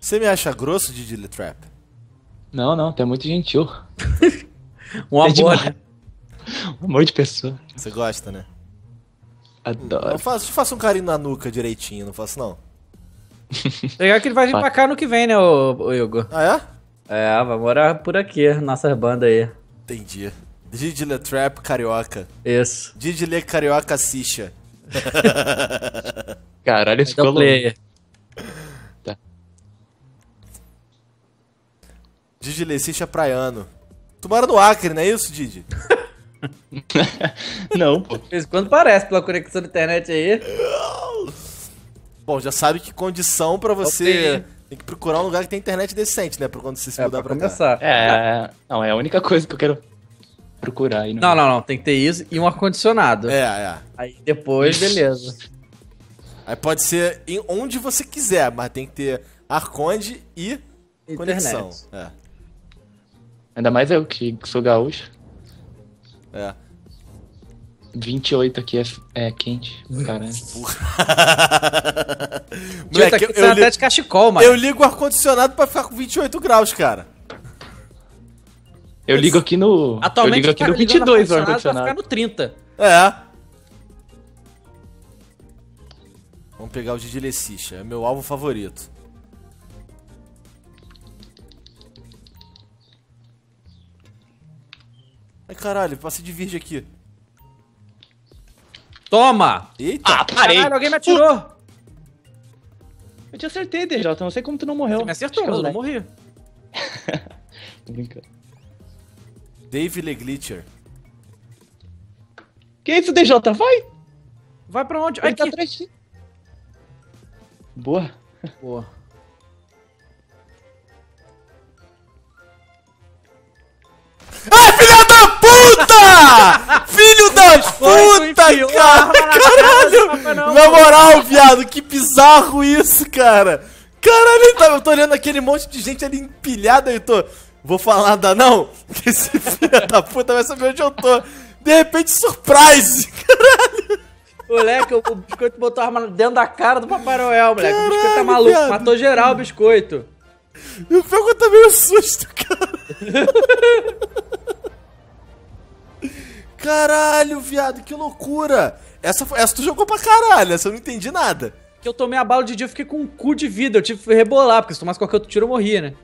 Você me acha grosso, Didi Trap? Não, não, tu é muito gentil. Um É amor, né? Um amor de pessoa. Você gosta, né? Eu Adoro. faço, faço um carinho na nuca direitinho, não faço não. Legal que ele vai vir pra cá no que vem, né, ô, ô Igor? Ah, é? É, vai morar por aqui, nossas bandas aí. Entendi. Didi Trap carioca. Isso. Didi carioca Sicha. Caralho, esse ficou player. Didi Sicha praiano. Tu mora no Acre, não é isso, Didi? Não, pô. De vez em quando parece pela conexão da internet aí. Bom, já sabe que condição pra você... Tem que procurar um lugar que tem internet decente, né? Pra quando você se É, mudar pra pra, cá. começar. É, não, é a única coisa que eu quero procurar aí. Não, não, não. Tem que ter isso e um ar-condicionado. É, é. Aí depois, beleza. Aí pode ser em onde você quiser, mas tem que ter Arconde e conexão. É, Ainda mais eu que sou gaúcho. é. 28 aqui é, é quente. Caralho. Moleque, eu, eu, até li- de cachecol, mano. eu ligo o ar-condicionado pra ficar com 28 graus, cara. Eu ligo aqui no. Atualmente, eu ligo aqui cara, no ligando 22 o ar-condicionado ar-condicionado. ficar no 30. É. Vamos pegar o Didi Lecicha, é meu alvo favorito. Ai caralho, passei de virgem aqui. Toma! Eita! Ah, parei! Caralho, alguém me atirou. Eu te acertei, DJ. Não sei como tu não morreu. Você me acertou, Acho mas eu não morri. Tô brincando. Dave Leglitcher. Que isso, DJ? Vai! Vai pra onde? Ele tá Aqui. atrás de ti. Boa. Boa. Puta! Filho da puta, cara! Caralho! Na moral, viado, que bizarro isso, cara! Caralho, tá- eu tô olhando aquele monte de gente ali empilhada e tô. Vou falar nada não, que esse filho da puta vai saber onde eu tô. De repente, surprise! Moleque, o, o biscoito botou a arma dentro da cara do Papai Noel, moleque. o biscoito tá Caralho, maluco. viado. Matou geral o biscoito. Eu pego também um susto, cara. Caralho, viado, que loucura! Essa, essa tu jogou pra caralho, essa eu não entendi nada. Que eu tomei a bala de dia, eu fiquei com um cu de vida. Eu tive que rebolar, porque se tomasse qualquer outro tiro, eu morria, né?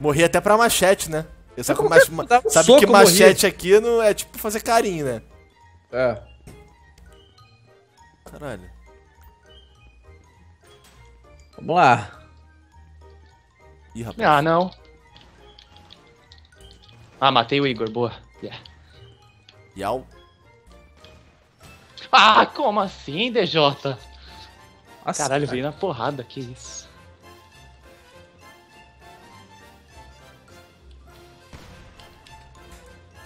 Morri até pra machete, né? Eu sabe que, mach- um sabe soco, que machete aqui não é tipo fazer carinho, né? É. Caralho. Vamos lá. Ih, rapaz. Ah, não. Ah, matei o Igor. Boa. Yeah. Yau. Ah, como assim, DJ? Nossa, Caralho, veio na porrada. Que isso.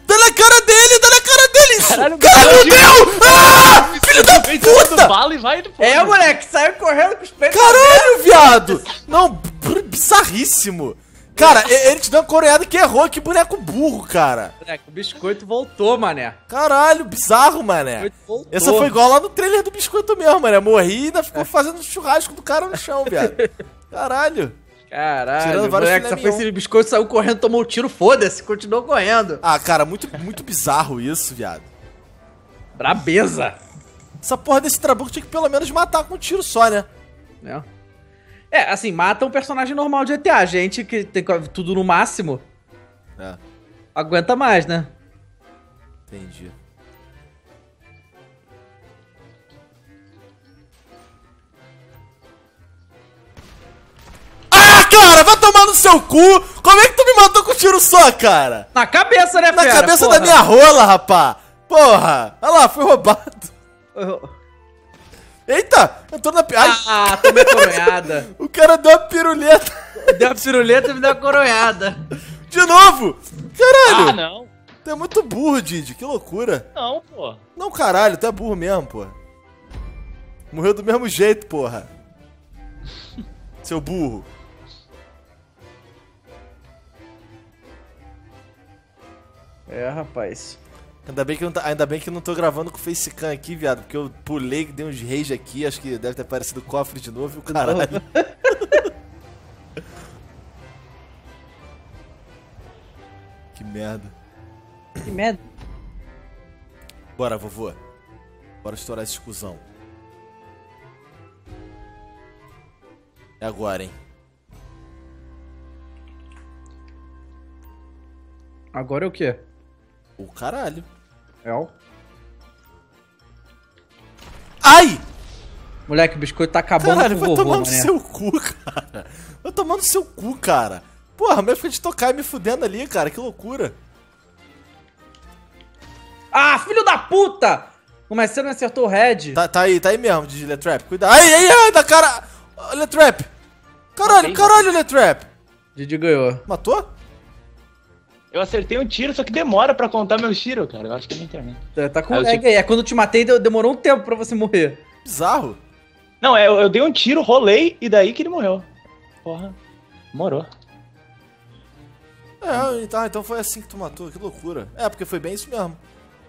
Dá na cara dele, dá na cara dele! Isso! Caralho, Caralho, meu deu! Ah! Filho da puta! bala e vai. É, moleque, saiu correndo com os peitos. Caralho, viado! Não, br- bizarríssimo! Cara, ele te deu uma coreada que errou, que boneco burro, cara! Moleque, o biscoito voltou, mané. Caralho, bizarro, O mané! biscoito voltou. Essa foi igual lá no trailer do biscoito mesmo, mané. Morri e ainda ficou fazendo churrasco do cara no chão, viado. Caralho. Caralho, Tirando vários moleque, só foi esse biscoito, saiu correndo, tomou um tiro, foda-se, continuou correndo. Ah, cara, muito, muito bizarro isso, viado. Brabeza. Essa porra desse trabuco tinha que pelo menos matar com um tiro só, né? né? É, assim, mata um personagem normal de GTA. A gente que tem tudo no máximo, É, aguenta mais, né? entendi. Ah, cara, vai tomar no seu cu! Como é que tu me matou com um tiro só, cara? Na cabeça, né, Na fera? cabeça Porra. da minha rola, rapá! Porra! Olha lá, foi roubado. Eita! Entrou na... Ai, Ah, tomei coronhada. o cara deu uma piruleta Deu uma piruleta e me deu uma coronhada. de novo! Caralho! Ah, não. Tu é muito burro, Didi, que loucura. Não, pô. Não, caralho, tu é burro mesmo, porra. Morreu do mesmo jeito, porra. Seu burro. É, rapaz. Ainda bem, que eu não, tá, ainda bem que eu não tô gravando com o Facecam aqui, viado, porque eu pulei, dei uns rage aqui, acho que deve ter aparecido cofre de novo, caralho. que merda. Que merda. Bora, vovô. Bora estourar esse cuzão. É agora, hein? Agora é o quê? O caralho. É o... Ai! Moleque, o biscoito tá acabando Caralho, com vai o vovô, tomar no mané. seu cu, cara. Vai tomar no seu cu, cara. Porra, mas fica de tocar e me fudendo ali, cara. Que loucura. Ah, filho da puta! O Marcelo não acertou o head. Tá, tá aí, tá aí mesmo, de Letrap. Cuidado. Ai, ai, ai, da cara. Letrap. Caralho, caralho, Letrap. Didi ganhou. Matou? Eu acertei um tiro, só que demora pra contar meus tiros, cara. Eu acho que é na internet. Tá- Tá com aí. É quando eu te matei, demorou um tempo pra você morrer. Bizarro. Não, é, eu, eu dei um tiro, rolei e daí que ele morreu. Porra, demorou. É, então, então foi assim que tu matou. Que loucura. É, porque foi bem isso mesmo.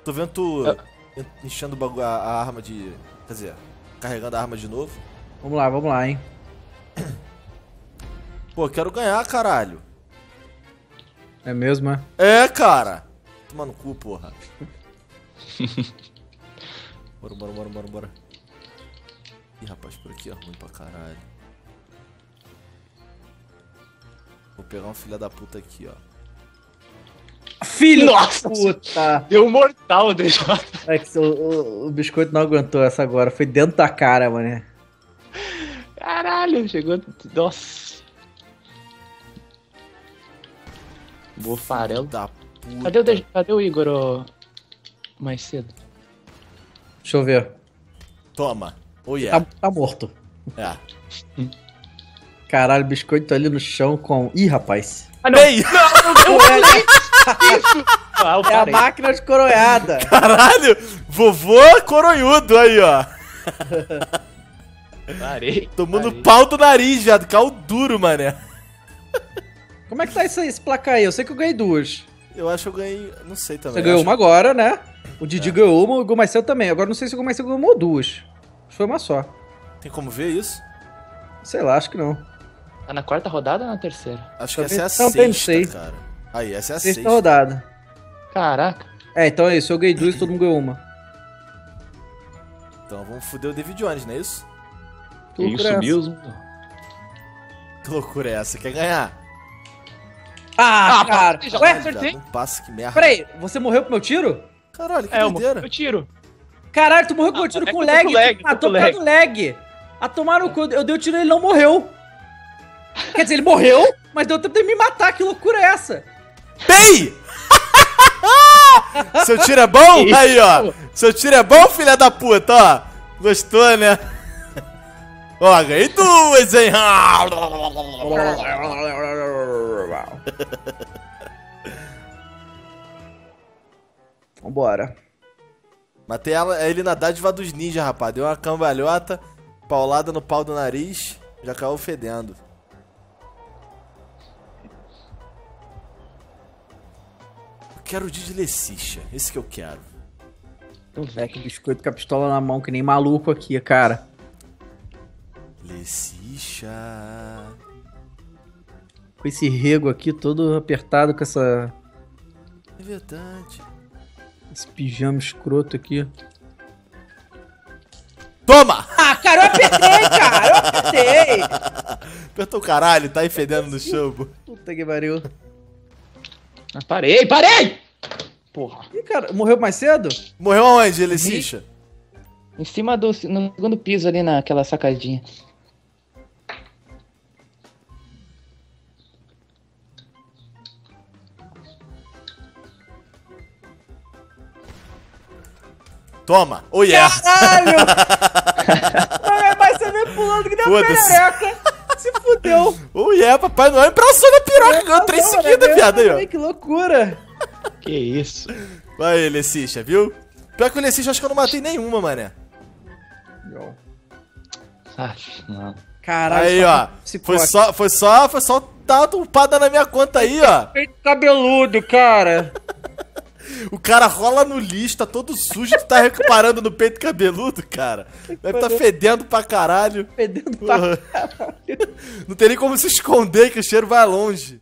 Tô vendo tu Eu- en- enchendo a, a arma de... Quer dizer, carregando a arma de novo. Vamos lá, vamos lá, hein. Pô, quero ganhar, caralho. É mesmo, é? É, cara. Toma no cu, porra. bora, bora, bora, bora, bora. Ih, rapaz, por aqui é ruim pra caralho. Vou pegar um filho da puta aqui, ó. Filho Nossa da puta! Deu um mortal, DJ. É que o, o- o biscoito não aguentou essa agora. Foi dentro da cara, mano. Caralho, chegou. Nossa. Boa farelo. Da puta. Cadê o, DJ Cadê o Igor mais cedo? Deixa eu ver. Toma. Oh yeah. Tá, tá morto. É. Caralho, biscoito ali no chão com. Ih, rapaz. Ah, não! Ei! Ah, eu É a máquina de coronhada. Caralho! Vovô coronhudo aí, ó. Parei. Tomando parei. pau do nariz, viado. Cal duro, mané. Como é que tá esse, esse placar aí? Eu sei que eu ganhei duas. Eu acho que eu ganhei. Não sei também. Você ganhou Acho- uma agora, né? O Didi ganhou uma, o mais também. Agora não sei se o mais ganhou uma ou duas. Acho que foi uma só. Tem como ver isso? Sei lá, acho que não. Tá na quarta rodada ou na terceira? Acho que Também- essa é a também sexta, sei. cara. Aí, essa é a Sexta sexta. rodada. Caraca. É, então é isso. Eu ganhei duas e todo mundo ganhou uma. Então vamos foder o David Jones, não é isso? Que é essa? mesmo? Que loucura é essa? Quer ganhar? Ah, Ah, cara. já- Ué, acertei. Que merda. Peraí, você morreu pro meu tiro? Caralho, que É, eu, doideira. eu tiro. Caralho, tu morreu com o Ah, meu tiro é com lag. com eu tô matou com por causa do lag. A tomar no cu. Eu dei o tiro e ele não morreu. Quer dizer, ele morreu, mas deu tempo de me matar. Que loucura é essa? Bem! Seu tiro é bom? Que Aí, ó. isso? Seu tiro é bom, filha da puta, ó. Gostou, né? Ó, ganhei duas, hein? Vambora. Matei ela, ele na dádiva dos ninjas, rapaz. Deu uma cambalhota, paulada no pau do nariz, já caiu fedendo. Eu quero o Didi Lecicha, esse que eu quero. Moleque, biscoito com a pistola na mão, que nem maluco aqui, cara. Lecicha. Com esse rego aqui todo apertado, com essa, É verdade. esse pijama escroto aqui. Toma! Ah, cara, eu apertei, cara! Eu apertei! Apertou o caralho, tá aí fedendo no chão. pô. Puta que pariu. Ah, parei, parei! Porra. Ih, cara, morreu mais cedo? Morreu aonde, Lecicha? Em cima do no segundo piso ali naquela sacadinha. Toma! Oh yeah! Caralho! Vai você vem pulando que Foda-se. perereca. Se fudeu. Oh yeah, Papai Noel embraçou na piroca, ganhou três Não, seguidas, né? viado aí, ó. Que loucura. Que isso? Vai, Lecicha, viu? Pior que o Lecicha, acho que eu não matei nenhuma, mané. Ah, não. Caralho. Aí, ó. Foi só, foi só, foi só dar uma tupada na minha conta aí, ó. Peito cabeludo, cara. O cara rola no lixo, tá todo sujo, tu tá recuperando no peito cabeludo, cara. Deve tá fedendo pra caralho. Fedendo pra Porra. Não tem nem como se esconder que o cheiro vai longe.